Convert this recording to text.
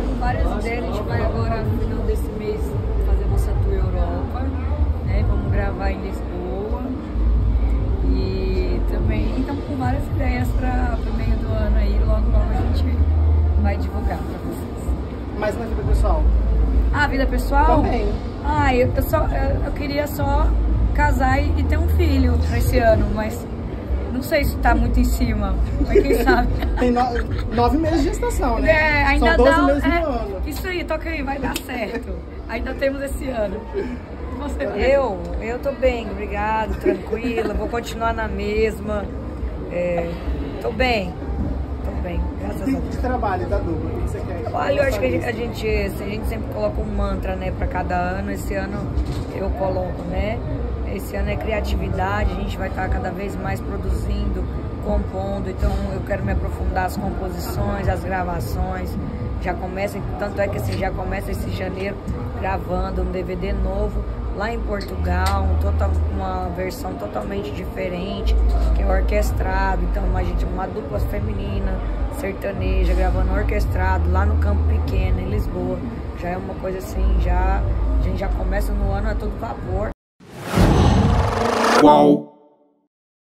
com várias ideias. A gente vai agora, no final desse mês, fazer nossa tour Europa, né? Vamos gravar em Lisboa. E também estamos com várias ideias para o meio do ano aí. Logo, logo a gente vai divulgar para vocês. Mas na vida pessoal? Ah, vida pessoal? Também. Ah, eu, eu, só, eu, eu queria só casar e, e ter um filho esse ano, mas não sei se tá muito em cima, mas quem sabe. Tem no, nove meses de gestação, né? É, ainda São 12 dá. meses é, no ano. Isso aí, toca aí, vai dar certo. Ainda temos esse ano. Você Eu, eu tô bem, obrigado, tranquila, vou continuar na mesma. É, tô bem, tô bem, graças a Deus. que trabalho da dupla? O que você quer? Olha, eu acho que a gente, a gente, a gente sempre coloca um mantra, né, para cada ano. Esse ano eu coloco, né? Esse ano é criatividade, a gente vai estar cada vez mais produzindo, compondo. Então eu quero me aprofundar as composições, as gravações. Já começa, tanto é que assim, já começa esse janeiro gravando um DVD novo lá em Portugal, um total, uma versão totalmente diferente, que é orquestrado. Então a gente uma dupla feminina, sertaneja, gravando orquestrado lá no Campo Pequeno, em Lisboa. Já é uma coisa assim, já a gente já começa no ano a todo vapor. Qual?